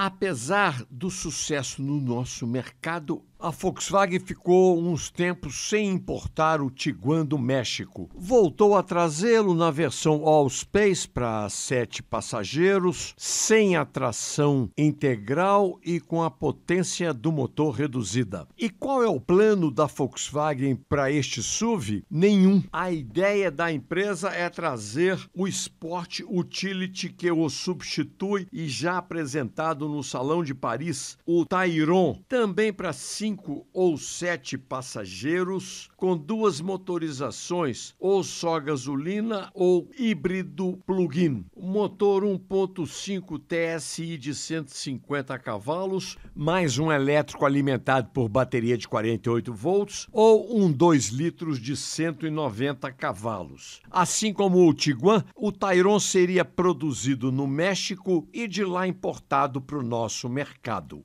Apesar do sucesso no nosso mercado, a Volkswagen ficou uns tempos sem importar o Tiguan do México. Voltou a trazê-lo na versão All Space para sete passageiros, sem a tração integral e com a potência do motor reduzida. E qual é o plano da Volkswagen para este SUV? Nenhum. A ideia da empresa é trazer o Sport Utility que o substitui e já apresentado no Salão de Paris, o Tayron, também para cinco ou sete passageiros, com duas motorizações, ou só gasolina ou híbrido plug-in. Motor 1.5 TSI de 150 cavalos, mais um elétrico alimentado por bateria de 48 volts, ou um 2 litros de 190 cavalos. Assim como o Tiguan, o Tayron seria produzido no México e de lá importado para o nosso mercado.